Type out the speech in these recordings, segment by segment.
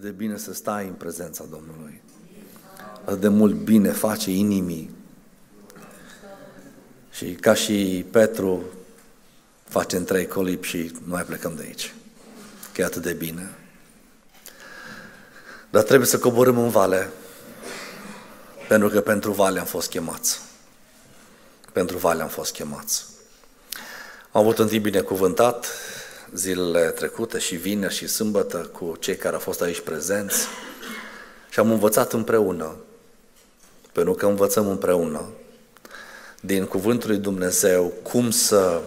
de bine să stai în prezența Domnului. Atât de mult bine face inimii. Și ca și Petru, facem trei colipi și nu mai plecăm de aici. Că e atât de bine. Dar trebuie să coborâm în vale, pentru că pentru vale am fost chemați. Pentru vale am fost chemați. Am avut un timp binecuvântat, zilele trecute și vineri și sâmbătă cu cei care au fost aici prezenți și am învățat împreună, pentru că învățăm împreună din Cuvântul lui Dumnezeu cum să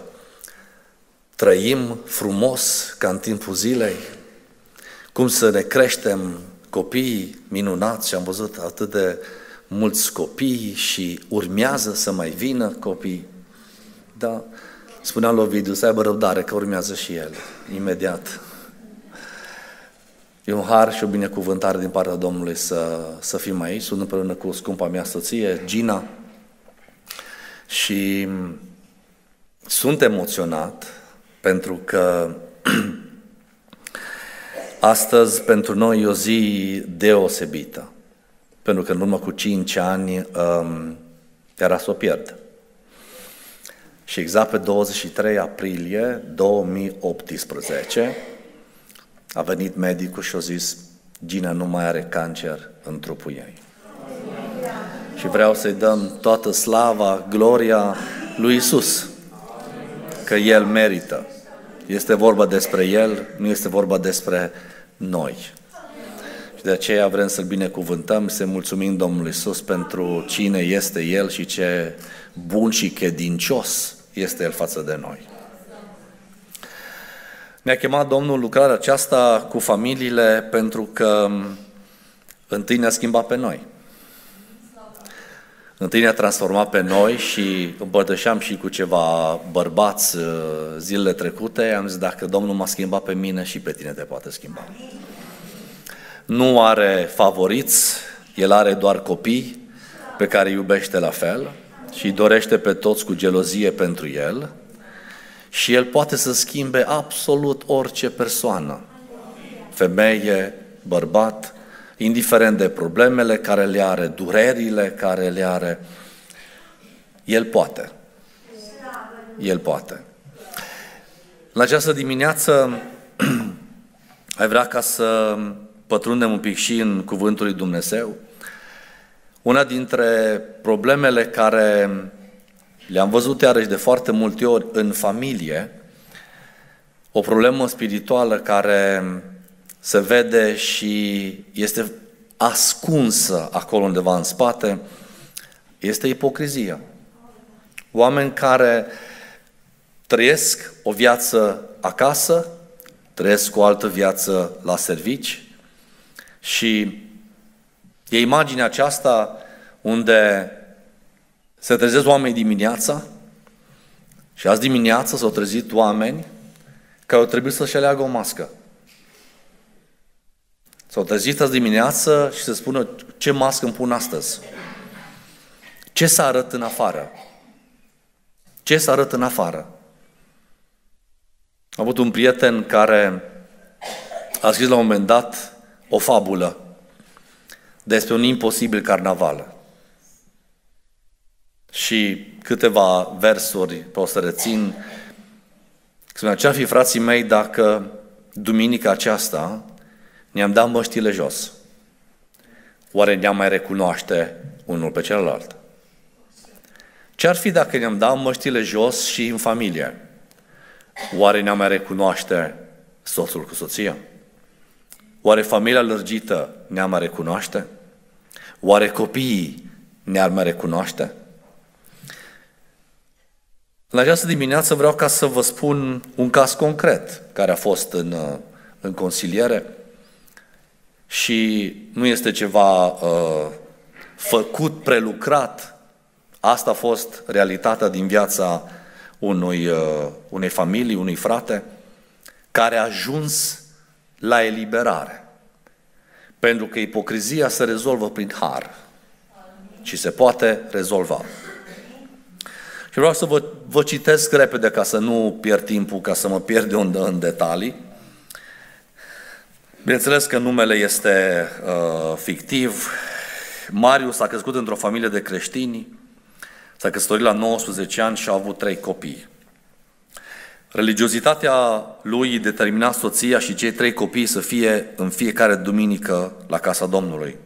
trăim frumos ca în timpul zilei, cum să ne creștem copiii minunați și am văzut atât de mulți copii și urmează să mai vină copii. Da, Spunea lui Ovidiu să aibă răbdare că urmează și el, imediat. E un har și o binecuvântare din partea Domnului să, să fim aici. Sunt împreună cu scumpa mea soție, Gina, și sunt emoționat pentru că astăzi pentru noi e o zi deosebită. Pentru că în urmă cu cinci ani um, era să o pierd. Și exact pe 23 aprilie 2018 a venit medicul și a zis Gina nu mai are cancer în trupul ei. Și vreau să-i dăm toată slava, gloria lui Isus, că El merită. Este vorba despre El, nu este vorba despre noi. Și de aceea vrem să-L binecuvântăm, să mulțumim Domnului Isus pentru cine este El și ce bun și credincios este El față de noi. Ne-a chemat Domnul lucrarea aceasta cu familiile pentru că întâi ne-a schimbat pe noi. Întâi ne-a transformat pe noi și împărtășeam și cu ceva bărbați uh, zilele trecute. Am zis, dacă Domnul m-a schimbat pe mine și pe tine te poate schimba. Nu are favoriți, El are doar copii pe care îi iubește la fel și îi dorește pe toți cu gelozie pentru el și el poate să schimbe absolut orice persoană, femeie, bărbat, indiferent de problemele care le are, durerile care le are, el poate. El poate. În această dimineață ai vrea ca să pătrundem un pic și în Cuvântul lui Dumnezeu, una dintre problemele care le-am văzut iarăși de foarte multe ori în familie, o problemă spirituală care se vede și este ascunsă acolo undeva în spate, este ipocrizia. Oameni care trăiesc o viață acasă, trăiesc o altă viață la servici și E imaginea aceasta unde se trezesc oameni dimineața și azi dimineața s-au trezit oameni care au trebuit să-și aleagă o mască. S-au trezit azi dimineață și se spună ce mască îmi pun astăzi. Ce să arăt în afară? Ce să arăt în afară? Am avut un prieten care a scris la un moment dat o fabulă despre un imposibil carnaval. Și câteva versuri pe o să rețin. Spunea, ce-ar fi frații mei dacă duminica aceasta ne-am dat măștile jos? Oare ne-am mai recunoaște unul pe celălalt? Ce-ar fi dacă ne-am dat măștile jos și în familie? Oare ne-am mai recunoaște soțul cu soția? Oare familia lărgită ne-am mai recunoaște? Oare copiii ne-ar mai recunoaște? În această dimineață vreau ca să vă spun un caz concret care a fost în, în consiliere și nu este ceva uh, făcut, prelucrat. Asta a fost realitatea din viața unui, uh, unei familii, unui frate, care a ajuns la eliberare. Pentru că ipocrizia se rezolvă prin har. Și se poate rezolva. Și vreau să vă, vă citesc repede ca să nu pierd timpul, ca să mă pierd de undă în detalii. Bineînțeles că numele este uh, fictiv. Marius a crescut într-o familie de creștini, s-a căsătorit la 19 ani și a avut trei copii. Religiozitatea lui determina soția și cei trei copii să fie în fiecare duminică la casa Domnului.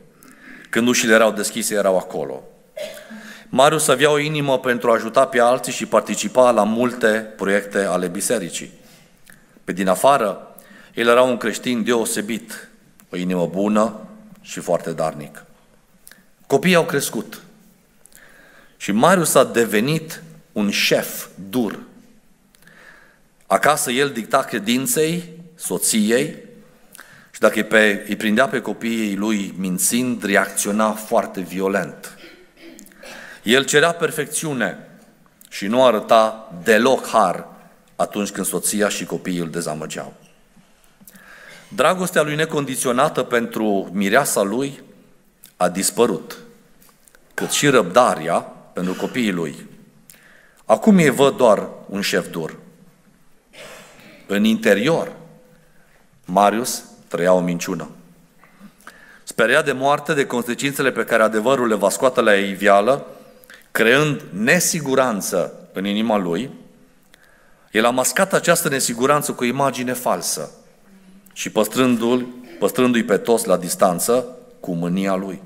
Când ușile erau deschise, erau acolo. Marius avea o inimă pentru a ajuta pe alții și participa la multe proiecte ale bisericii. Pe din afară, el era un creștin deosebit, o inimă bună și foarte darnic. Copiii au crescut și Marius a devenit un șef dur. Acasă el dicta credinței soției și dacă îi prindea pe copiii lui mințind, reacționa foarte violent. El cerea perfecțiune și nu arăta deloc har atunci când soția și copiii îl dezamăgeau. Dragostea lui necondiționată pentru mireasa lui a dispărut, cât și răbdarea pentru copiii lui. Acum ei văd doar un șef dur. În interior, Marius trăia o minciună. Speria de moarte de consecințele pe care adevărul le va scoate la ivială, creând nesiguranță în inima lui, el a mascat această nesiguranță cu o imagine falsă și păstrându-l, păstrându-i pe toți la distanță cu mânia lui.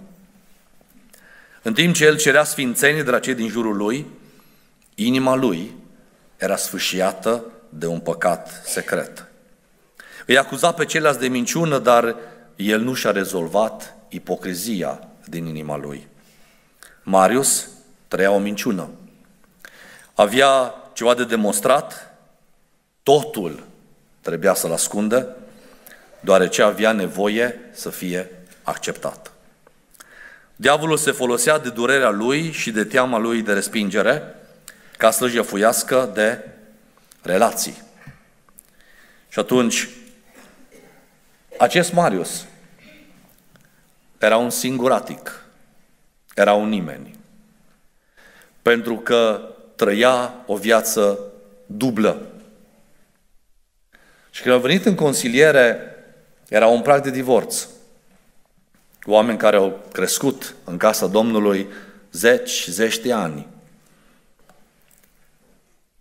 În timp ce el cerea sfințenie de la cei din jurul lui, inima lui era sfâșiată de un păcat secret. Îi acuza pe ceilalți de minciună, dar el nu și-a rezolvat ipocrizia din inima lui. Marius trăia o minciună. Avea ceva de demonstrat, totul trebuia să-l ascundă, deoarece avea nevoie să fie acceptat. Diavolul se folosea de durerea lui și de teama lui de respingere ca să jefuiască de relații. Și atunci, acest Marius era un singuratic, era un nimeni, pentru că trăia o viață dublă. Și când a venit în consiliere, era un prag de divorț. Oameni care au crescut în casa Domnului zeci, zeci de ani.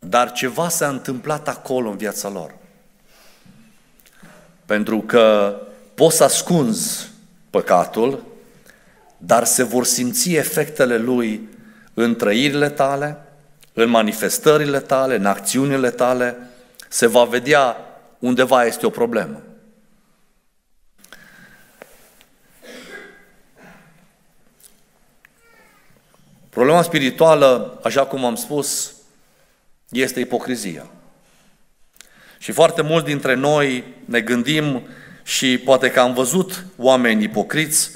Dar ceva s-a întâmplat acolo în viața lor. Pentru că poți să ascunzi păcatul, dar se vor simți efectele lui în trăirile tale, în manifestările tale, în acțiunile tale, se va vedea undeva este o problemă. Problema spirituală, așa cum am spus, este ipocrizia. Și foarte mulți dintre noi ne gândim și poate că am văzut oameni ipocriți,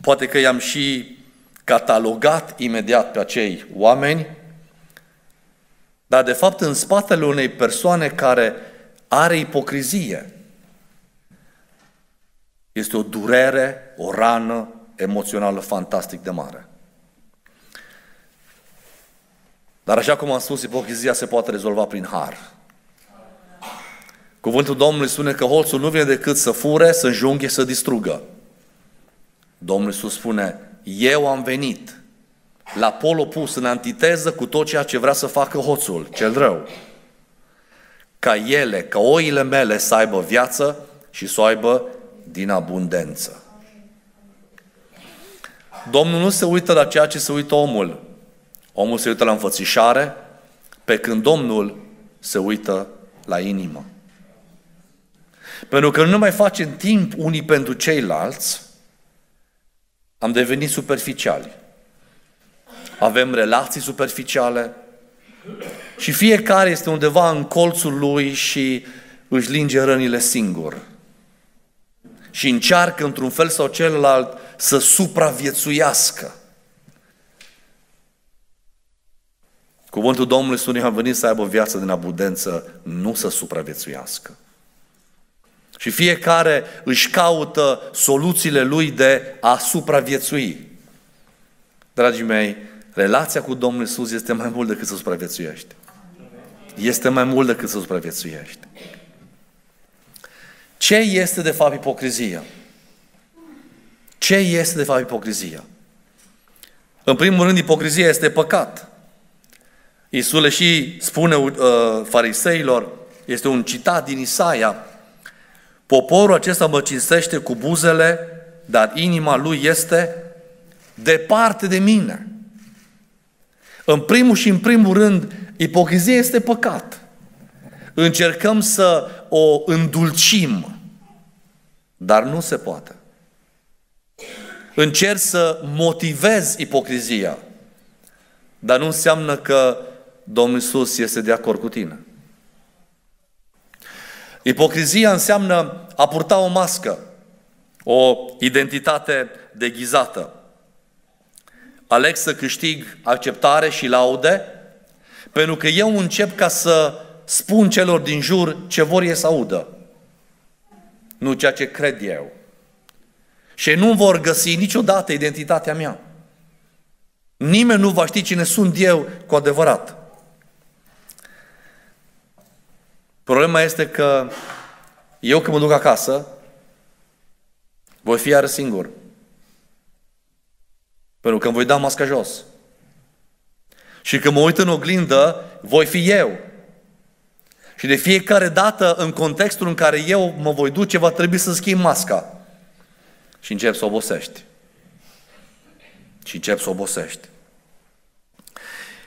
poate că i-am și catalogat imediat pe acei oameni, dar de fapt în spatele unei persoane care are ipocrizie este o durere, o rană emoțională fantastic de mare. Dar așa cum am spus, ipocrizia se poate rezolva prin har. Cuvântul Domnului spune că holțul nu vine decât să fure, să înjunghe, să distrugă. Domnul Iisus spune, eu am venit la pol opus, în antiteză cu tot ceea ce vrea să facă hoțul, cel rău. Ca ele, ca oile mele să aibă viață și să o aibă din abundență. Domnul nu se uită la ceea ce se uită omul. Omul se uită la înfățișare, pe când Domnul se uită la inimă. Pentru că nu mai facem timp unii pentru ceilalți, am devenit superficiali. Avem relații superficiale și fiecare este undeva în colțul lui și își linge rănile singur. Și încearcă într-un fel sau celălalt să supraviețuiască. Cuvântul Domnului spune, am venit să aibă o viață din abundență, nu să supraviețuiască. Și fiecare își caută soluțiile lui de a supraviețui. Dragii mei, relația cu Domnul Isus este mai mult decât să supraviețuiești. Este mai mult decât să supraviețuiești. Ce este de fapt ipocrizia? Ce este de fapt ipocrizia? În primul rând, ipocrizia este păcat. Iisus le și spune uh, fariseilor, este un citat din Isaia, poporul acesta mă cinstește cu buzele, dar inima lui este departe de mine. În primul și în primul rând, ipocrizia este păcat. Încercăm să o îndulcim, dar nu se poate. Încerc să motivez ipocrizia, dar nu înseamnă că Domnul Iisus este de acord cu tine. Ipocrizia înseamnă a purta o mască, o identitate deghizată. Aleg să câștig acceptare și laude, pentru că eu încep ca să spun celor din jur ce vor ei să audă, nu ceea ce cred eu. Și nu vor găsi niciodată identitatea mea. Nimeni nu va ști cine sunt eu cu adevărat. Problema este că eu când mă duc acasă, voi fi iar singur. Pentru că îmi voi da masca jos. Și când mă uit în oglindă, voi fi eu. Și de fiecare dată, în contextul în care eu mă voi duce, va trebui să schimb masca. Și încep să obosești. Și încep să obosești.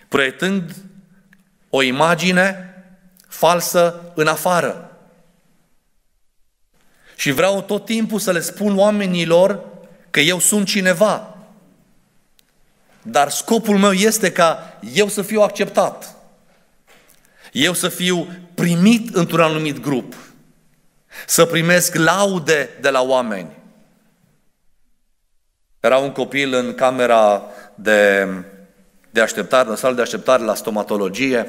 Proiectând o imagine falsă în afară. Și vreau tot timpul să le spun oamenilor că eu sunt cineva. Dar scopul meu este ca eu să fiu acceptat. Eu să fiu primit într-un anumit grup. Să primesc laude de la oameni. Era un copil în camera de, de așteptare, în sală de așteptare la stomatologie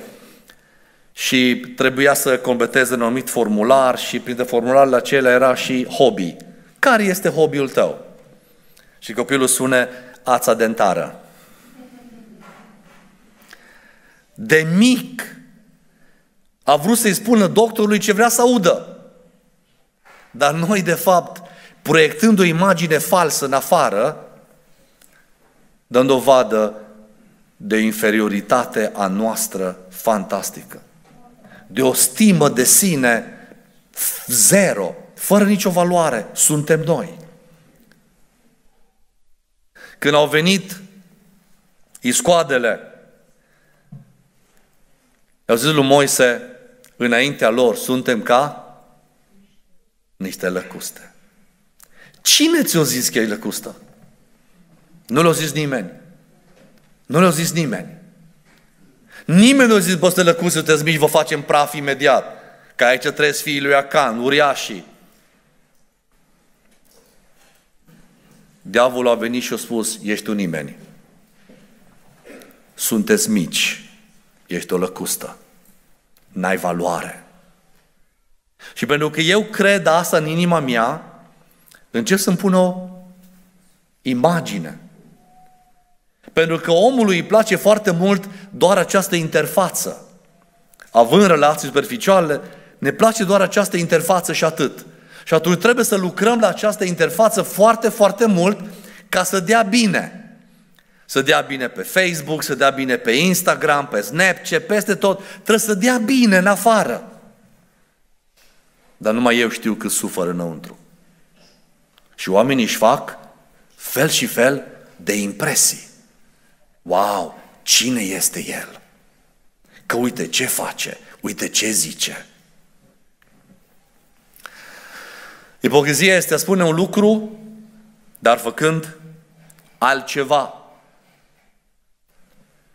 și trebuia să completeze un anumit formular și printre formularele acelea era și hobby. Care este hobby-ul tău? Și copilul spune ața dentară. De mic a vrut să-i spună doctorului ce vrea să audă. Dar noi, de fapt, proiectând o imagine falsă în afară, dăm dovadă de inferioritate a noastră fantastică de o stimă de sine zero, fără nicio valoare, suntem noi. Când au venit iscoadele, au zis lui Moise, înaintea lor, suntem ca niște lăcuste. Cine ți-a zis că e lăcustă? Nu le-a zis nimeni. Nu le-a zis nimeni. Nimeni nu a zis, bă, stălăcuți, sunteți mici, vă facem praf imediat. Că aici trebuie fiii lui Acan, uriașii. Diavolul a venit și a spus, ești un nimeni. Sunteți mici, ești o lăcustă. N-ai valoare. Și pentru că eu cred asta în inima mea, încep să-mi pun o imagine pentru că omului îi place foarte mult doar această interfață. Având relații superficiale, ne place doar această interfață și atât. Și atunci trebuie să lucrăm la această interfață foarte, foarte mult ca să dea bine. Să dea bine pe Facebook, să dea bine pe Instagram, pe Snapchat, peste tot. Trebuie să dea bine în afară. Dar numai eu știu că suferă înăuntru. Și oamenii își fac fel și fel de impresii. Wow, cine este El? Că uite ce face, uite ce zice. Ipocrizia este a spune un lucru, dar făcând altceva.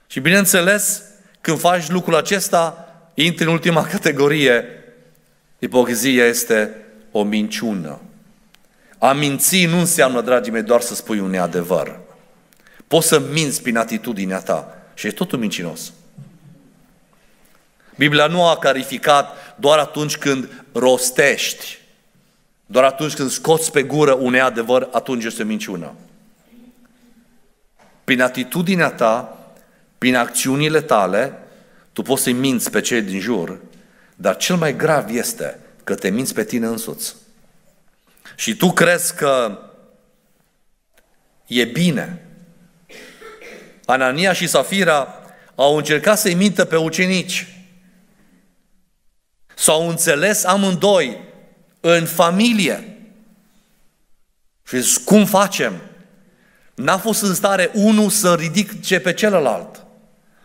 Și bineînțeles, când faci lucrul acesta, intri în ultima categorie. Ipocrizia este o minciună. A minți nu înseamnă, dragii mei, doar să spui un neadevăr. Poți să minți prin atitudinea ta și e totul mincinos. Biblia nu a carificat doar atunci când rostești, doar atunci când scoți pe gură un adevăr, atunci este minciună. Prin atitudinea ta, prin acțiunile tale, tu poți să-i minți pe cei din jur, dar cel mai grav este că te minți pe tine însuți. și tu crezi că e bine, Anania și Safira au încercat să-i mintă pe ucenici. S-au înțeles amândoi în familie. Și zic, cum facem? N-a fost în stare unul să ridice pe celălalt.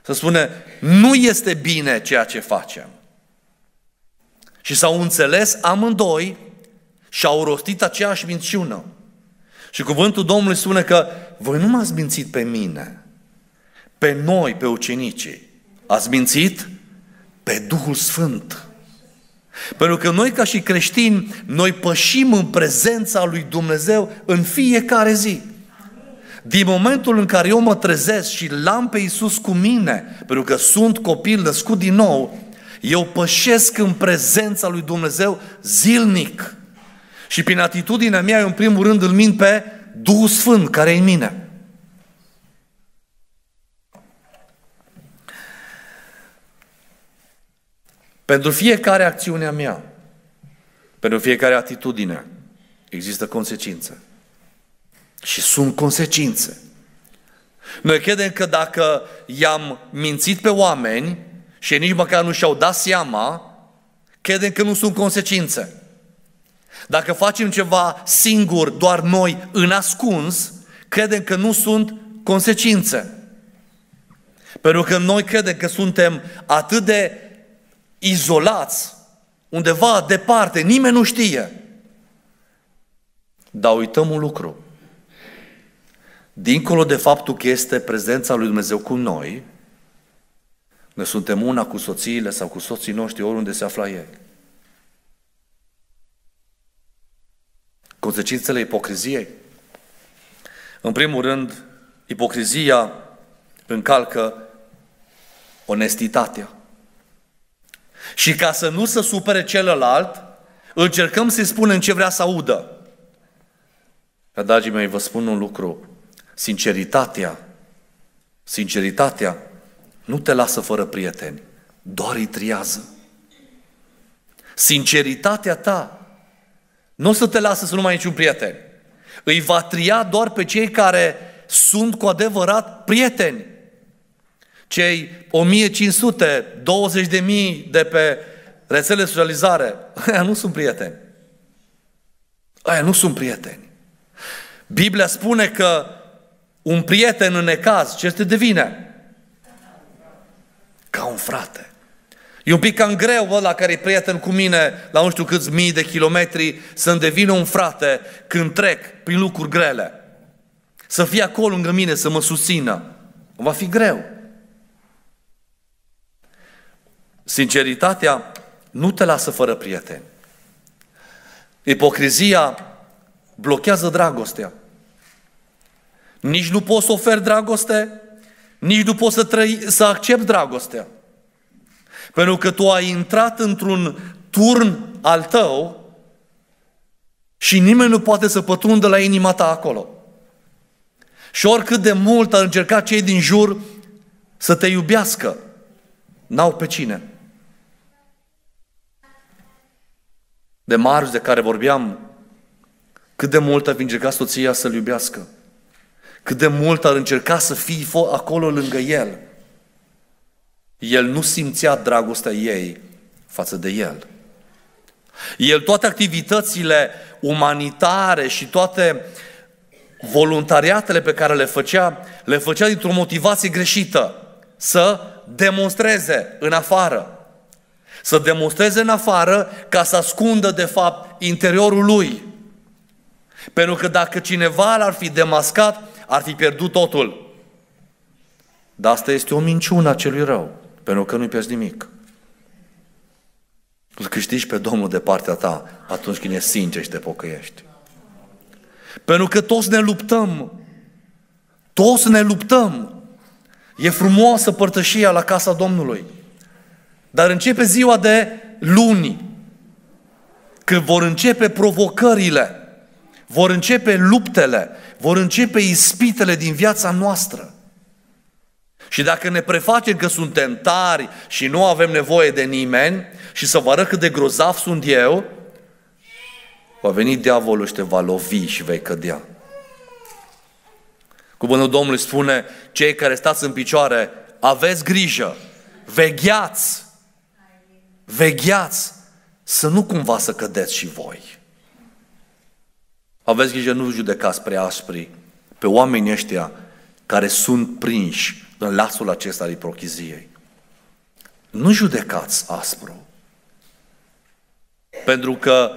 Să spune, nu este bine ceea ce facem. Și s-au înțeles amândoi și au rostit aceeași minciună. Și cuvântul Domnului spune că voi nu m-ați mințit pe mine, pe noi, pe ucenicii. Ați mințit pe Duhul Sfânt. Pentru că noi ca și creștini, noi pășim în prezența lui Dumnezeu în fiecare zi. Din momentul în care eu mă trezesc și l-am pe Iisus cu mine, pentru că sunt copil născut din nou, eu pășesc în prezența lui Dumnezeu zilnic. Și prin atitudinea mea, eu în primul rând îl min pe Duhul Sfânt care e în mine. Pentru fiecare acțiune a mea, pentru fiecare atitudine, există consecințe. Și sunt consecințe. Noi credem că dacă i-am mințit pe oameni și nici măcar nu și-au dat seama, credem că nu sunt consecințe. Dacă facem ceva singur, doar noi, în ascuns, credem că nu sunt consecințe. Pentru că noi credem că suntem atât de izolați, undeva departe, nimeni nu știe. Dar uităm un lucru. Dincolo de faptul că este prezența lui Dumnezeu cu noi, noi suntem una cu soțiile sau cu soții noștri oriunde se afla ei. Consecințele ipocriziei. În primul rând, ipocrizia încalcă onestitatea. Și ca să nu se supere celălalt, încercăm să-i spunem ce vrea să audă. Dar, dragii mei, vă spun un lucru. Sinceritatea, sinceritatea nu te lasă fără prieteni, doar îi triază. Sinceritatea ta nu o să te lasă să nu mai ai niciun prieten. Îi va tria doar pe cei care sunt cu adevărat prieteni. Cei 1500, 20 de mii de pe rețele de socializare, aia nu sunt prieteni. Aia nu sunt prieteni. Biblia spune că un prieten în necaz, ce te devine? Ca un frate. E un pic cam greu la care e prieten cu mine la nu știu câți mii de kilometri să-mi devină un frate când trec prin lucruri grele. Să fie acolo lângă mine, să mă susțină. Va fi greu. Sinceritatea nu te lasă fără prieteni. Ipocrizia blochează dragostea. Nici nu poți să oferi dragoste, nici nu poți să, trăi, să accepti dragostea. Pentru că tu ai intrat într-un turn al tău și nimeni nu poate să pătrundă la inima ta acolo. Și oricât de mult ar încerca cei din jur să te iubească, n-au pe cine. De Marius de care vorbeam, cât de mult ar încerca soția să-l iubească, cât de mult ar încerca să fii acolo lângă el. El nu simțea dragostea ei față de el. El toate activitățile umanitare și toate voluntariatele pe care le făcea, le făcea dintr-o motivație greșită. Să demonstreze în afară. Să demonstreze în afară ca să ascundă de fapt interiorul lui. Pentru că dacă cineva l-ar fi demascat, ar fi pierdut totul. Dar asta este o minciună a celui rău. Pentru că nu-i pierzi nimic. Îl câștigi pe Domnul de partea ta atunci când e sincer și te pocăiești. Pentru că toți ne luptăm. Toți ne luptăm. E frumoasă părtășia la casa Domnului. Dar începe ziua de luni. Când vor începe provocările, vor începe luptele, vor începe ispitele din viața noastră. Și dacă ne prefacem că suntem tari și nu avem nevoie de nimeni și să vă arăt cât de grozav sunt eu, va veni diavolul și te va lovi și vei cădea. Cuvântul Domnului spune, cei care stați în picioare, aveți grijă, vegheați, vegheați, să nu cumva să cădeți și voi. Aveți grijă, nu judecați prea aspri pe oamenii ăștia care sunt prinși în lasul acesta al ipocriziei. Nu judecați aspru. Pentru că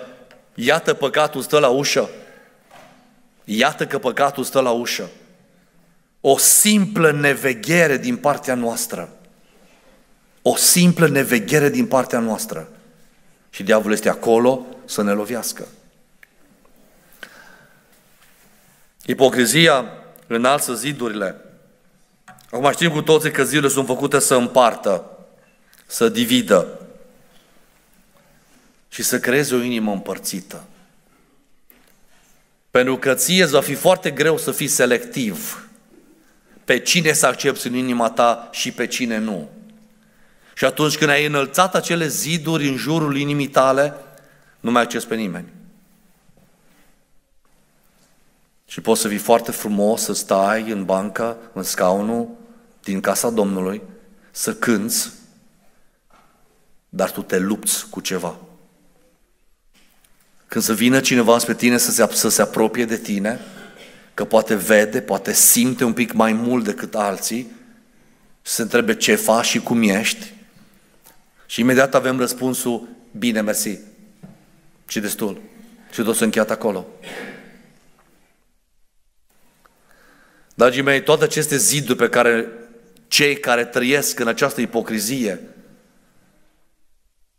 iată păcatul stă la ușă. Iată că păcatul stă la ușă. O simplă neveghere din partea noastră. O simplă neveghere din partea noastră. Și diavolul este acolo să ne lovească. Ipocrizia înalță zidurile. Acum știm cu toții că zidurile sunt făcute să împartă, să dividă și să creeze o inimă împărțită. Pentru că ție va fi foarte greu să fii selectiv pe cine să accepti în inima ta și pe cine nu. Și atunci când ai înălțat acele ziduri în jurul inimii tale, nu mai accepti pe nimeni. Și poți să fii foarte frumos, să stai în bancă, în scaunul din casa Domnului, să cânți, dar tu te lupți cu ceva. Când să vină cineva spre tine să se, să se apropie de tine, că poate vede, poate simte un pic mai mult decât alții, se întrebe ce faci și cum ești, și imediat avem răspunsul, bine, mersi. Și destul. Și tot s-a încheiat acolo. Dragii mei, toate aceste ziduri pe care cei care trăiesc în această ipocrizie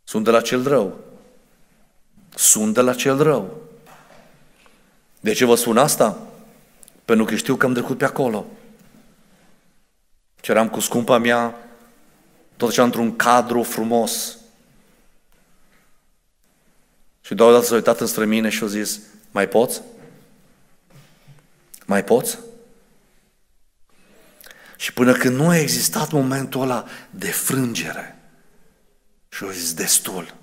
sunt de la cel rău. Sunt de la cel rău. De ce vă spun asta? Pentru că știu că am trecut pe acolo. Ceram cu scumpa mea tot așa într-un cadru frumos. Și deodată s-a uitat înspre mine și a zis, mai poți? Mai poți? Și până când nu a existat momentul ăla de frângere, și a zis, destul.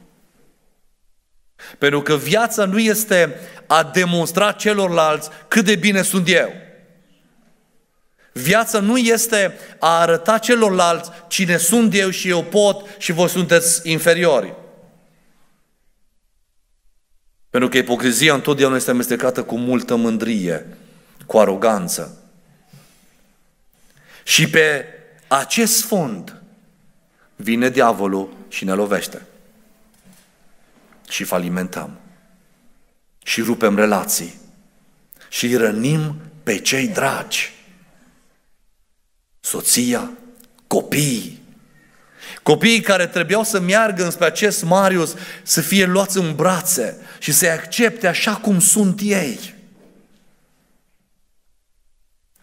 Pentru că viața nu este a demonstra celorlalți cât de bine sunt eu. Viața nu este a arăta celorlalți cine sunt eu și eu pot și voi sunteți inferiori. Pentru că ipocrizia întotdeauna este amestecată cu multă mândrie, cu aroganță. Și pe acest fond vine diavolul și ne lovește. Și falimentăm. Și rupem relații. Și rănim pe cei dragi soția, copiii. Copiii care trebuiau să meargă înspre acest Marius, să fie luați în brațe și să-i accepte așa cum sunt ei.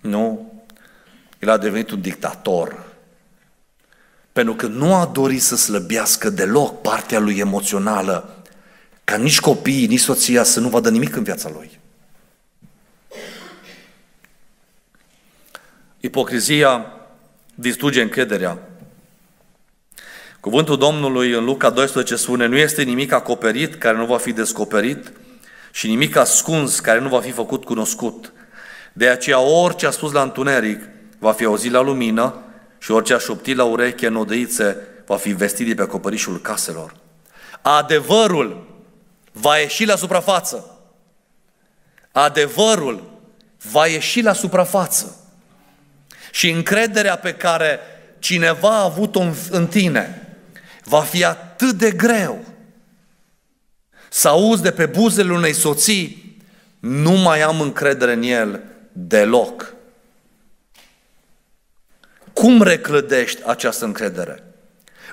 Nu, el a devenit un dictator. Pentru că nu a dorit să slăbească deloc partea lui emoțională, ca nici copiii, nici soția să nu vadă nimic în viața lui. Ipocrizia distruge încrederea. Cuvântul Domnului în Luca 12 spune, nu este nimic acoperit care nu va fi descoperit și nimic ascuns care nu va fi făcut cunoscut. De aceea orice a spus la întuneric va fi auzit la lumină și orice a șoptit la ureche în odăițe va fi vestit de pe acoperișul caselor. Adevărul va ieși la suprafață. Adevărul va ieși la suprafață și încrederea pe care cineva a avut-o în tine va fi atât de greu să auzi de pe buzele unei soții, nu mai am încredere în el deloc. Cum reclădești această încredere?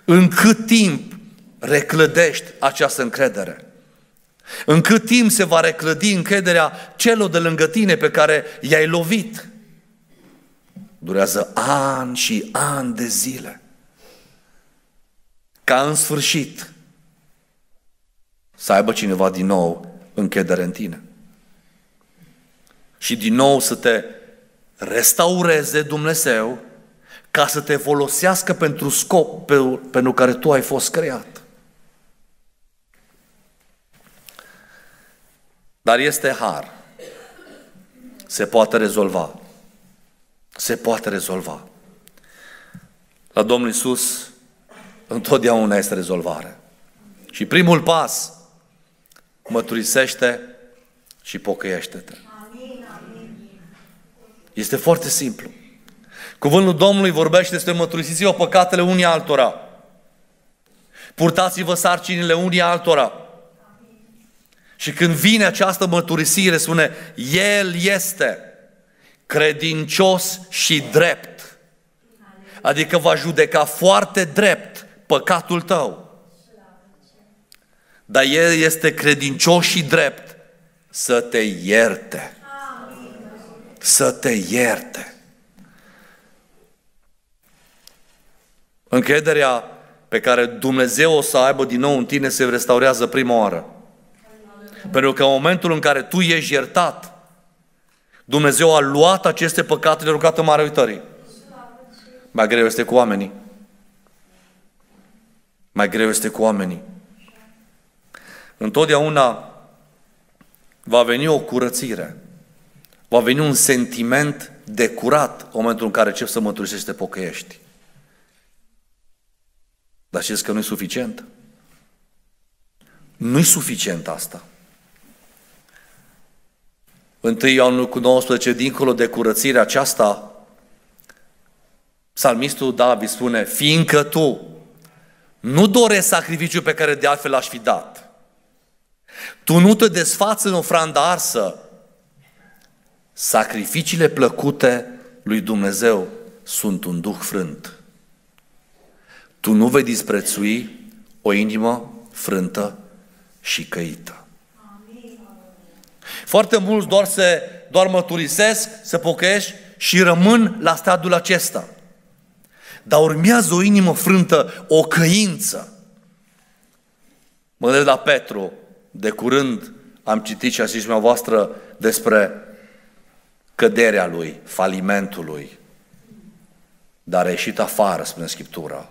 În cât timp reclădești această încredere? În cât timp se va reclădi încrederea celor de lângă tine pe care i-ai lovit? Durează ani și ani de zile. Ca în sfârșit să aibă cineva din nou încredere în tine. Și din nou să te restaureze Dumnezeu ca să te folosească pentru scop pe, pentru care tu ai fost creat. Dar este har. Se poate rezolva. Se poate rezolva. La Domnul Isus întotdeauna este rezolvare. Și primul pas, măturisește și pocăiește-te. Este foarte simplu. Cuvântul Domnului vorbește despre măturisiți-vă păcatele unii altora. Purtați-vă sarcinile unii altora. Și când vine această mărturisire, spune, El este credincios și drept. Adică va judeca foarte drept păcatul tău. Dar El este credincios și drept să te ierte. Să te ierte. Încrederea pe care Dumnezeu o să aibă din nou în tine se restaurează prima oară. Pentru că în momentul în care tu ești iertat, Dumnezeu a luat aceste păcate de rugat în mare uitării. Mai greu este cu oamenii. Mai greu este cu oamenii. Întotdeauna va veni o curățire. Va veni un sentiment de curat în momentul în care încep să mărturisești să te pocăiești. Dar știți că nu e suficient? Nu e suficient asta. 1 Ioan cu 19, dincolo de curățirea aceasta, psalmistul David spune, fiindcă tu nu dorești sacrificiul pe care de altfel l-aș fi dat, tu nu te desfați în ofranda arsă, sacrificiile plăcute lui Dumnezeu sunt un duh frânt. Tu nu vei disprețui o inimă frântă și căită. Foarte mulți doar, se, doar măturisesc, se pocăiești și rămân la stadiul acesta. Dar urmează o inimă frântă, o căință. Mă gândesc la Petru, de curând am citit și a zis dumneavoastră despre căderea lui, falimentul lui. Dar a ieșit afară, spune Scriptura.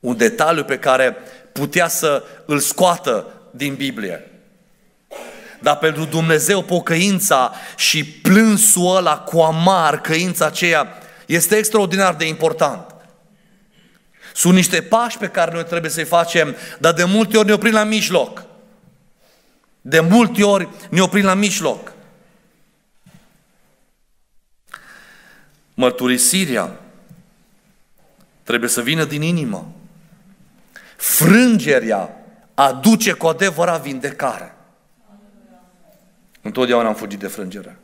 Un detaliu pe care putea să îl scoată din Biblie. Dar pentru Dumnezeu pocăința și plânsul ăla cu amar, căința aceea, este extraordinar de important. Sunt niște pași pe care noi trebuie să-i facem, dar de multe ori ne oprim la mijloc. De multe ori ne oprim la mijloc. Mărturisirea trebuie să vină din inimă. Frângerea aduce cu adevărat vindecare. Întotdeauna am fugit de frângere.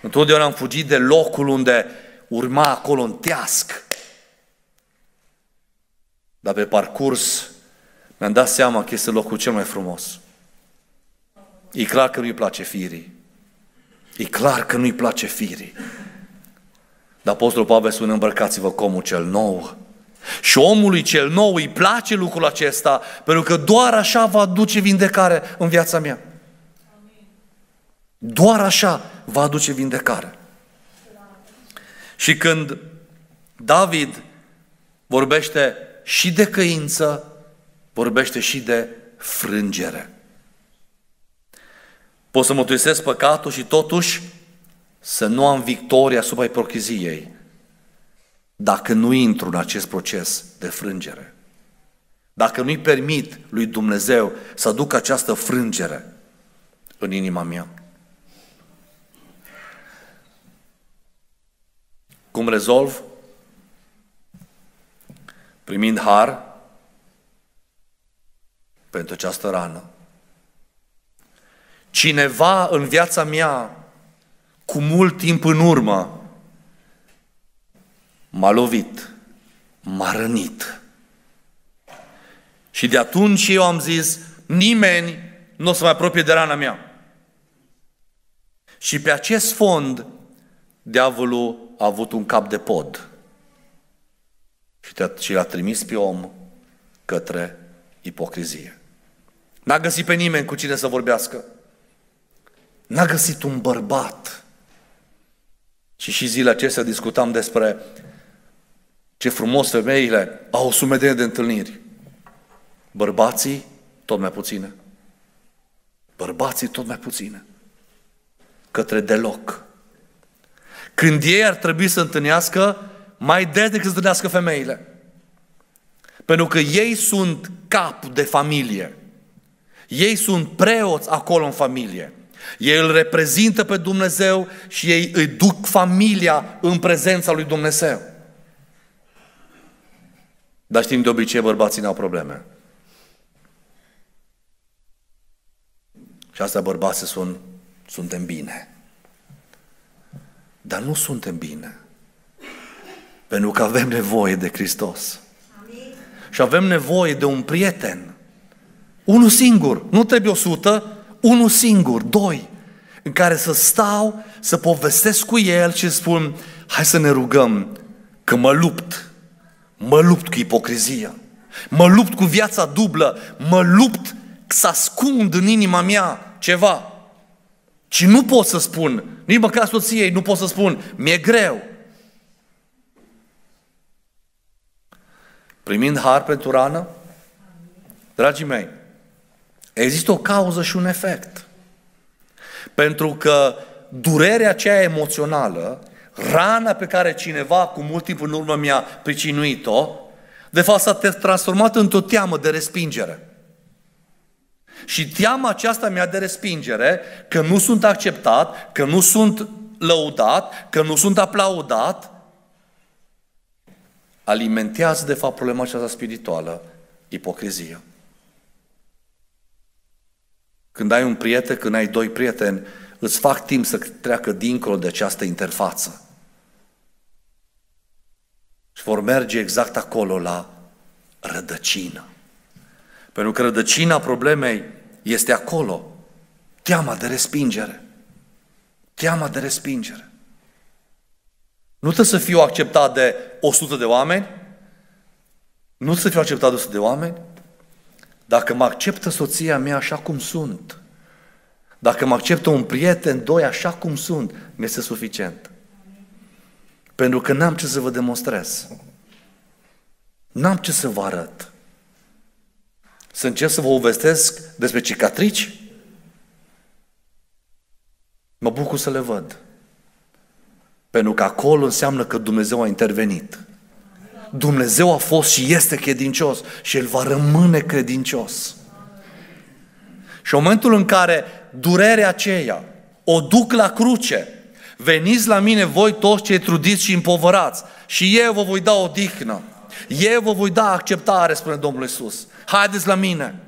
Întotdeauna am fugit de locul unde urma acolo în teasc. Dar pe parcurs mi-am dat seama că este locul cel mai frumos. E clar că nu-i place firii. E clar că nu-i place firii. Dar Apostolul Pavel spune, îmbrăcați-vă cu omul cel nou. Și omului cel nou îi place lucrul acesta, pentru că doar așa va aduce vindecare în viața mea. Doar așa va aduce vindecare. Și când David vorbește și de căință, vorbește și de frângere. Pot să mărturisesc păcatul și totuși să nu am victoria asupra ipocriziei dacă nu intru în acest proces de frângere. Dacă nu-i permit lui Dumnezeu să aducă această frângere în inima mea. Cum rezolv? Primind har pentru această rană. Cineva în viața mea, cu mult timp în urmă, m-a lovit, m-a rănit. Și de atunci eu am zis, nimeni nu o să mai apropie de rana mea. Și pe acest fond, diavolul a avut un cap de pod și l-a trimis pe om către ipocrizie. N-a găsit pe nimeni cu cine să vorbească. N-a găsit un bărbat. Și și zilele acestea discutam despre ce frumos femeile au o sumedenie de întâlniri. Bărbații, tot mai puține. Bărbații tot mai puține. Către deloc. Când ei ar trebui să întâlnească mai des decât să întâlnească femeile. Pentru că ei sunt cap de familie. Ei sunt preoți acolo în familie. Ei îl reprezintă pe Dumnezeu și ei îi duc familia în prezența lui Dumnezeu. Dar știm de obicei bărbații n-au probleme. Și asta bărbații sunt, suntem bine. Dar nu suntem bine. Pentru că avem nevoie de Hristos. Amin. Și avem nevoie de un prieten. Unul singur, nu trebuie o sută, unul singur, doi, în care să stau, să povestesc cu el și spun, hai să ne rugăm că mă lupt, mă lupt cu ipocrizia, mă lupt cu viața dublă, mă lupt să ascund în inima mea ceva. Și nu pot să spun, nici măcar soției nu pot să spun, mi-e greu. Primind har pentru rană, dragii mei, există o cauză și un efect. Pentru că durerea aceea emoțională, rana pe care cineva cu mult timp în urmă mi-a pricinuit-o, de fapt s-a transformat într-o teamă de respingere. Și teama aceasta mea de respingere, că nu sunt acceptat, că nu sunt lăudat, că nu sunt aplaudat, alimentează de fapt problema aceasta spirituală, ipocrizia. Când ai un prieten, când ai doi prieteni, îți fac timp să treacă dincolo de această interfață. Și vor merge exact acolo la rădăcină. Pentru că rădăcina problemei este acolo. Teama de respingere. Teama de respingere. Nu trebuie să fiu acceptat de 100 de oameni. Nu trebuie să fiu acceptat de 100 de oameni. Dacă mă acceptă soția mea așa cum sunt, dacă mă acceptă un prieten, doi, așa cum sunt, mi-este suficient. Pentru că n-am ce să vă demonstrez. N-am ce să vă arăt. Să încerc să vă povestesc despre cicatrici? Mă bucur să le văd. Pentru că acolo înseamnă că Dumnezeu a intervenit. Dumnezeu a fost și este credincios și El va rămâne credincios. Și în momentul în care durerea aceea o duc la cruce, veniți la mine voi toți cei trudiți și împovărați și eu vă voi da o dihnă. Eu vă voi da acceptare, spune Domnul Iisus. Haideți la mine.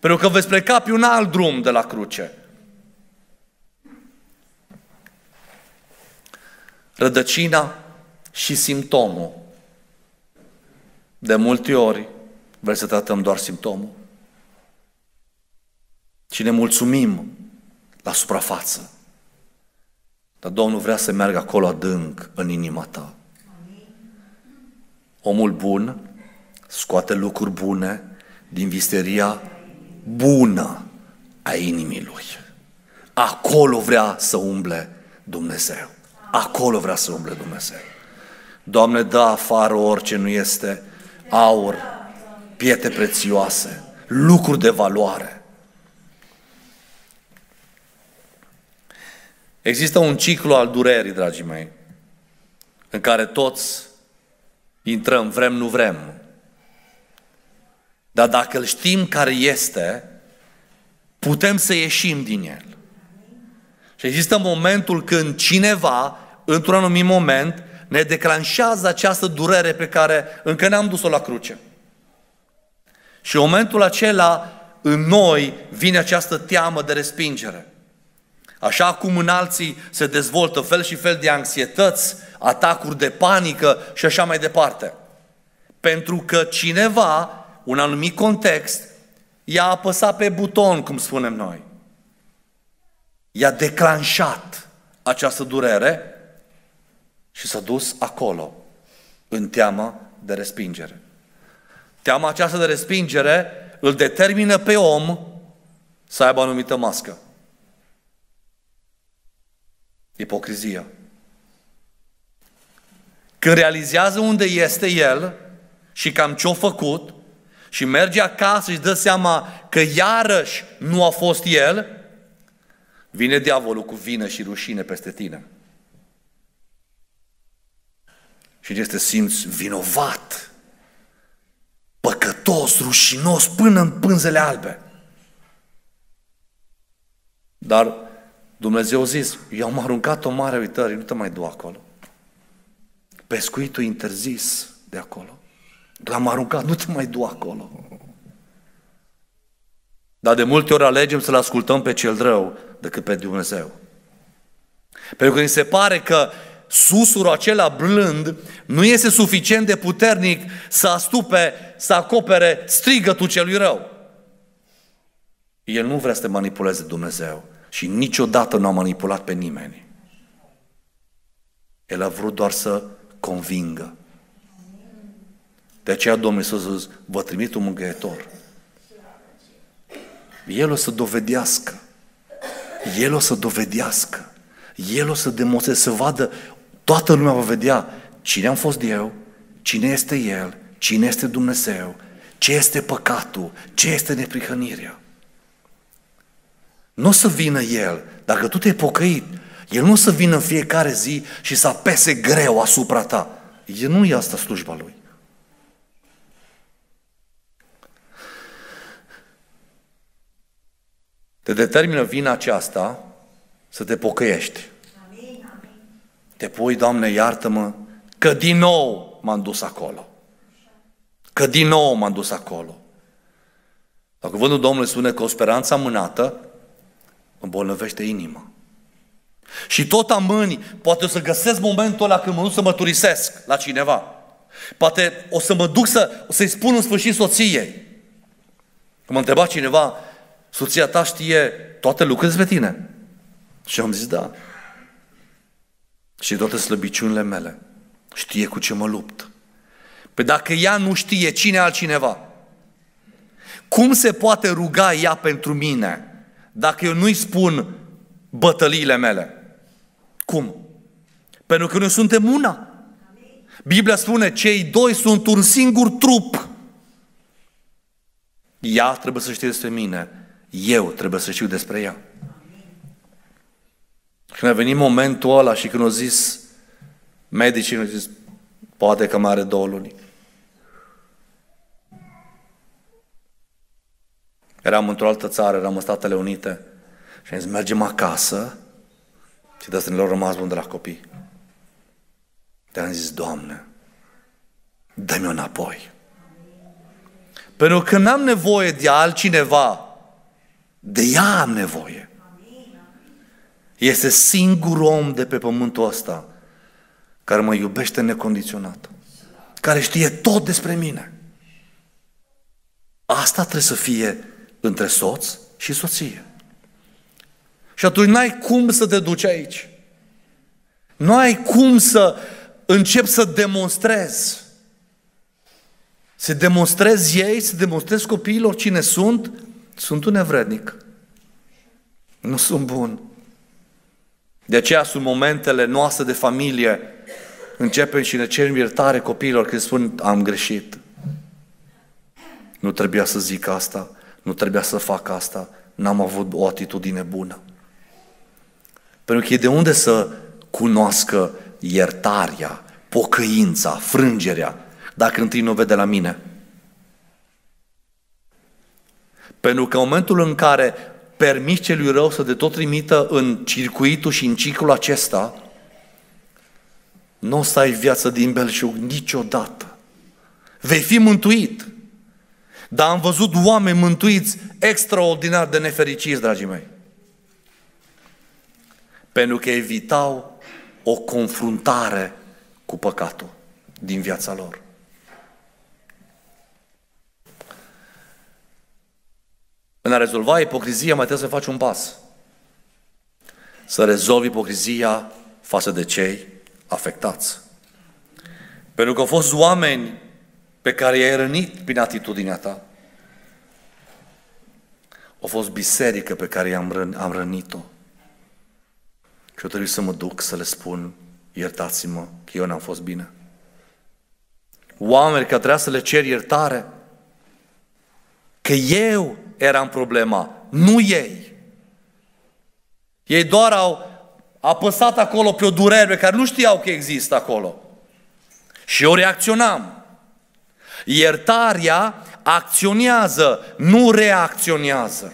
Pentru că veți pleca pe un alt drum de la cruce. Rădăcina și simptomul. De multe ori vrem să tratăm doar simptomul. Și ne mulțumim la suprafață. Dar Domnul vrea să meargă acolo adânc în inima ta. Omul bun scoate lucruri bune din visteria bună a inimii lui. Acolo vrea să umble Dumnezeu. Acolo vrea să umble Dumnezeu. Doamne, dă afară orice nu este aur, piete prețioase, lucruri de valoare. Există un ciclu al durerii, dragii mei, în care toți intrăm, vrem, nu vrem. Dar dacă îl știm care este, putem să ieșim din el. Și există momentul când cineva, într-un anumit moment, ne declanșează această durere pe care încă ne-am dus-o la cruce. Și în momentul acela, în noi, vine această teamă de respingere. Așa cum în alții se dezvoltă fel și fel de anxietăți, atacuri de panică și așa mai departe. Pentru că cineva, un anumit context, i-a apăsat pe buton, cum spunem noi. I-a declanșat această durere și s-a dus acolo, în teama de respingere. Teama aceasta de respingere îl determină pe om să aibă o anumită mască. Ipocrizia. Când realizează unde este el și cam ce-a făcut și merge acasă și dă seama că iarăși nu a fost el, vine diavolul cu vină și rușine peste tine. Și este simți vinovat, păcătos, rușinos, până în pânzele albe. Dar Dumnezeu a zis, eu am aruncat o mare uitări, nu te mai du acolo. Pescuitul interzis de acolo. L-am aruncat, nu te mai du acolo. Dar de multe ori alegem să-L ascultăm pe cel rău decât pe Dumnezeu. Pentru că ni se pare că susurul acela blând nu este suficient de puternic să astupe, să acopere strigătul celui rău. El nu vrea să te manipuleze Dumnezeu și niciodată nu a manipulat pe nimeni. El a vrut doar să convingă. De aceea Domnul Iisus a zis, vă trimit un mângâietor. El o să dovedească. El o să dovedească. El o să demonstreze, să vadă, toată lumea va vedea cine am fost eu, cine este El, cine este Dumnezeu, ce este păcatul, ce este neprihănirea. Nu o să vină El, dacă tu te-ai pocăit, El nu o să vină în fiecare zi și să apese greu asupra ta. El nu e asta slujba Lui. Te determină vina aceasta să te pocăiești. Te pui, Doamne, iartă-mă, că din nou m-am dus acolo. Că din nou m-am dus acolo. Dacă cuvântul Domnului spune că o speranță amânată îmbolnăvește inima. Și tot amâni, poate o să găsesc momentul ăla când mă duc să mă turisesc la cineva. Poate o să mă duc să, să-i spun în sfârșit soției. Că mă întreba cineva, soția ta știe toate lucrurile despre tine. Și am zis, da. Și toate slăbiciunile mele. Știe cu ce mă lupt. Pe dacă ea nu știe cine altcineva, cum se poate ruga ea pentru mine dacă eu nu-i spun bătăliile mele? Cum? Pentru că noi suntem una. Biblia spune, cei doi sunt un singur trup. Ea trebuie să știe despre mine eu trebuie să știu despre ea. Când a venit momentul ăla și când au zis medicii, au zis, poate că mai are două luni. Eram într-o altă țară, eram în Statele Unite și am zis, mergem acasă și de le-au rămas bun de la copii. Te am zis, Doamne, dă-mi înapoi. Pentru că n-am nevoie de altcineva de ea am nevoie. Este singurul om de pe pământul ăsta care mă iubește necondiționat. Care știe tot despre mine. Asta trebuie să fie între soț și soție. Și atunci n-ai cum să te duci aici. Nu ai cum să începi să demonstrezi. Să demonstrezi ei, să demonstrezi copiilor cine sunt sunt un nevrednic. Nu sunt bun. De aceea sunt momentele noastre de familie. Începem și ne cerem iertare copiilor când spun am greșit. Nu trebuia să zic asta, nu trebuia să fac asta, n-am avut o atitudine bună. Pentru că e de unde să cunoască iertarea, pocăința, frângerea, dacă întâi nu vede la mine. Pentru că în momentul în care permiți celui rău să te tot trimită în circuitul și în ciclul acesta, nu o să ai viață din belșug niciodată. Vei fi mântuit. Dar am văzut oameni mântuiți extraordinar de nefericiți, dragii mei. Pentru că evitau o confruntare cu păcatul din viața lor. În a rezolva ipocrizia mai trebuie să faci un pas. Să rezolvi ipocrizia față de cei afectați. Pentru că au fost oameni pe care i-ai rănit prin atitudinea ta. Au fost biserică pe care i-am rân, am rănit-o. Și eu trebuie să mă duc să le spun, iertați-mă, că eu n-am fost bine. Oameni care trebuia să le cer iertare, Că eu eram problema, nu ei. Ei doar au apăsat acolo pe o durere care nu știau că există acolo. Și eu reacționam. Iertarea acționează, nu reacționează.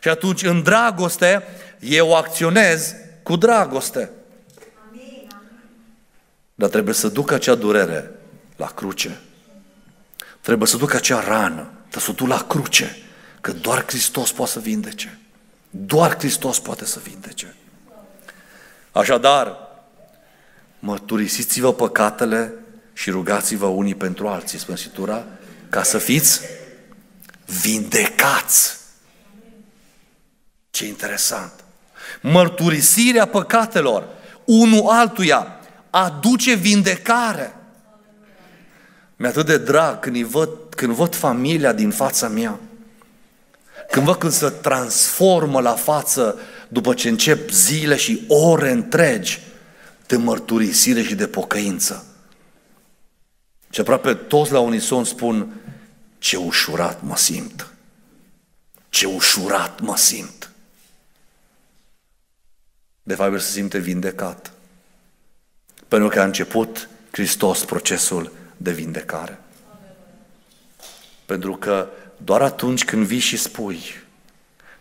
Și atunci, în dragoste, eu acționez cu dragoste. Dar trebuie să duc acea durere la cruce. Trebuie să duc acea rană, trebuie să o duc la cruce, că doar Hristos poate să vindece. Doar Hristos poate să vindece. Așadar, mărturisiți-vă păcatele și rugați-vă unii pentru alții, spune Scriptura, ca să fiți vindecați. Ce interesant! Mărturisirea păcatelor unul altuia aduce vindecare. Mi-e atât de drag când, văd, când văd familia din fața mea. Când văd când se transformă la față după ce încep zile și ore întregi de mărturisire și de pocăință. Și aproape toți la unison spun, ce ușurat mă simt. Ce ușurat mă simt. De fapt, el se simte vindecat. Pentru că a început Hristos procesul de vindecare. Pentru că doar atunci când vii și spui,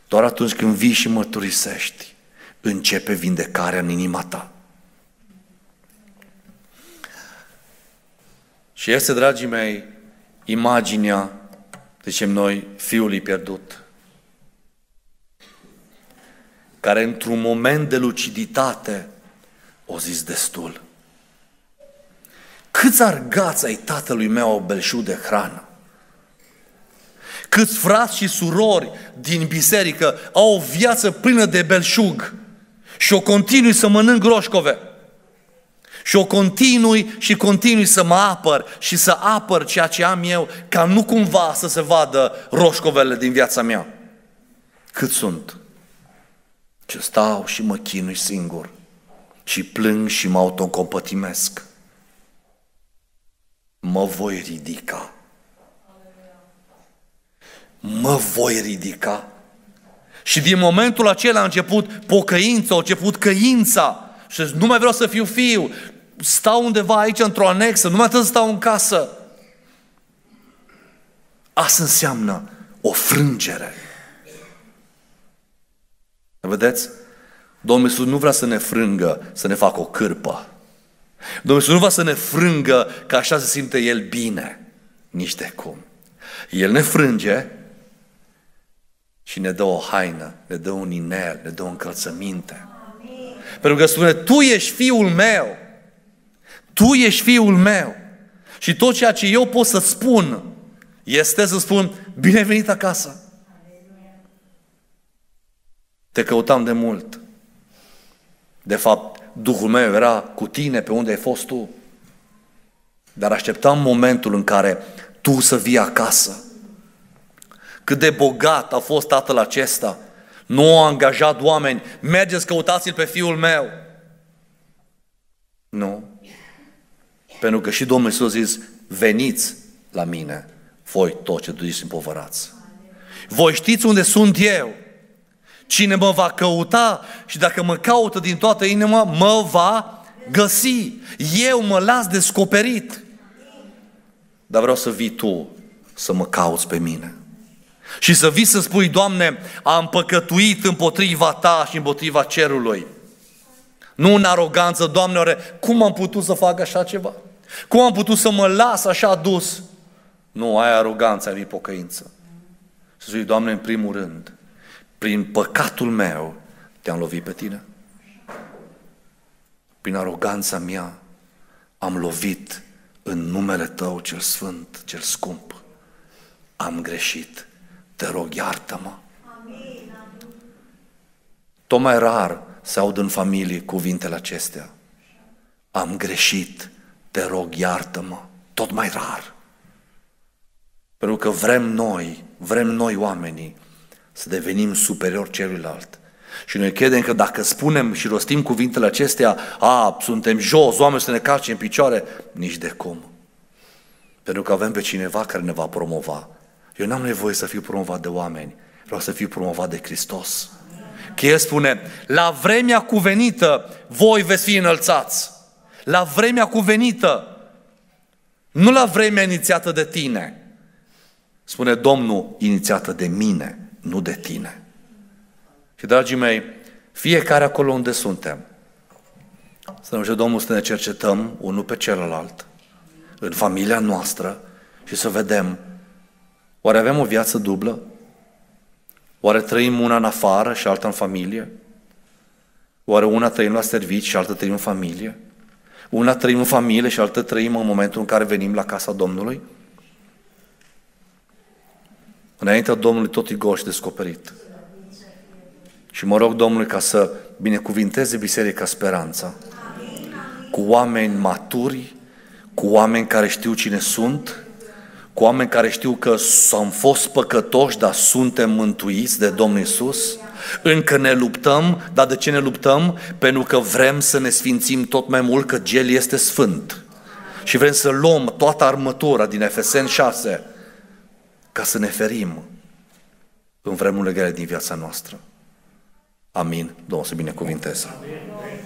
doar atunci când vii și mărturisești, începe vindecarea în inima ta. Și este, dragii mei, imaginea, zicem noi, fiului pierdut, care într-un moment de luciditate o zis destul. Câți argați ai tatălui meu au belșug de hrană? Câți frați și surori din biserică au o viață plină de belșug și o continui să mănânc roșcove. Și o continui și continui să mă apăr și să apăr ceea ce am eu, ca nu cumva să se vadă roșcovele din viața mea. Cât sunt? Ce stau și mă chinui singur și plâng și mă autocompătimesc. Mă voi ridica. Mă voi ridica. Și din momentul acela a început pocăința, a început căința. Și nu mai vreau să fiu fiu, stau undeva aici într-o anexă, nu mai trebuie să stau în casă. Asta înseamnă o frângere. Vedeți? Domnul Iisus nu vrea să ne frângă, să ne facă o cârpă. Domnul Iisus nu vrea să ne frângă ca așa se simte El bine. Nici de cum. El ne frânge și ne dă o haină, ne dă un inel, ne dă o încălțăminte. Pentru că spune, Tu ești fiul meu. Tu ești fiul meu. Și tot ceea ce eu pot să spun este să spun, bine venit acasă. Te căutam de mult. De fapt, Duhul meu era cu tine pe unde ai fost tu. Dar așteptam momentul în care tu să vii acasă. Cât de bogat a fost tatăl acesta. Nu a angajat oameni. Mergeți, căutați-l pe fiul meu. Nu. Pentru că și Domnul Iisus a zis, veniți la mine, voi toți ce duceți împovărați. Voi știți unde sunt eu. Cine mă va căuta și dacă mă caută din toată inima, mă va găsi. Eu mă las descoperit. Dar vreau să vii tu să mă cauți pe mine. Și să vii să spui, Doamne, am păcătuit împotriva Ta și împotriva cerului. Nu în aroganță, Doamne, oare, cum am putut să fac așa ceva? Cum am putut să mă las așa dus? Nu, ai aroganță, ai pocăință. Să spui, Doamne, în primul rând, prin păcatul meu te-am lovit pe tine. Prin aroganța mea am lovit în numele Tău cel sfânt, cel scump. Am greșit. Te rog, iartă-mă. Tot mai rar se aud în familie cuvintele acestea. Am greșit, te rog, iartă-mă. Tot mai rar. Pentru că vrem noi, vrem noi oamenii, să devenim superior celuilalt. Și noi credem că dacă spunem și rostim cuvintele acestea, a, suntem jos, oameni să ne calce în picioare, nici de cum. Pentru că avem pe cineva care ne va promova. Eu n-am nevoie să fiu promovat de oameni, vreau să fiu promovat de Hristos. Că El spune, la vremea cuvenită voi veți fi înălțați. La vremea cuvenită, nu la vremea inițiată de tine. Spune Domnul, inițiată de mine, nu de tine. Și dragii mei, fiecare acolo unde suntem, să ne Domnul să ne cercetăm unul pe celălalt, în familia noastră și să vedem, oare avem o viață dublă? Oare trăim una în afară și alta în familie? Oare una trăim la servici și alta trăim în familie? Una trăim în familie și alta trăim în momentul în care venim la casa Domnului? Înaintea Domnului tot e gol și descoperit. Și mă rog Domnului ca să binecuvinteze Biserica Speranța cu oameni maturi, cu oameni care știu cine sunt, cu oameni care știu că am fost păcătoși, dar suntem mântuiți de Domnul Isus. Încă ne luptăm, dar de ce ne luptăm? Pentru că vrem să ne sfințim tot mai mult, că Gel este sfânt. Și vrem să luăm toată armătura din Efesen 6 ca să ne ferim în vremurile grele din viața noastră. Amin. Domnul să binecuvinteze. Amin.